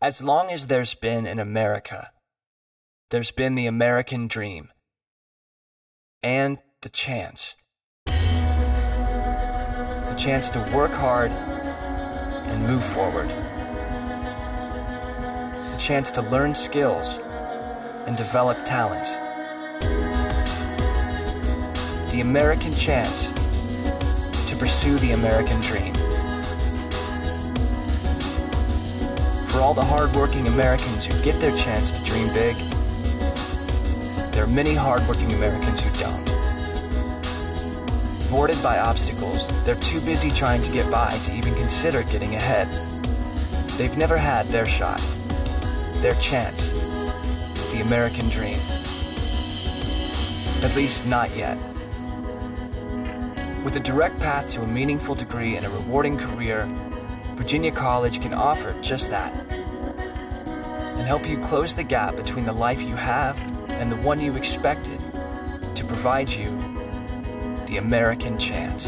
As long as there's been an America, there's been the American dream and the chance. The chance to work hard and move forward. The chance to learn skills and develop talent. The American chance to pursue the American dream. For all the hardworking Americans who get their chance to dream big, there are many hardworking Americans who don't. Boarded by obstacles, they're too busy trying to get by to even consider getting ahead. They've never had their shot, their chance, the American dream. At least not yet. With a direct path to a meaningful degree and a rewarding career, Virginia College can offer just that and help you close the gap between the life you have and the one you expected to provide you the American chance.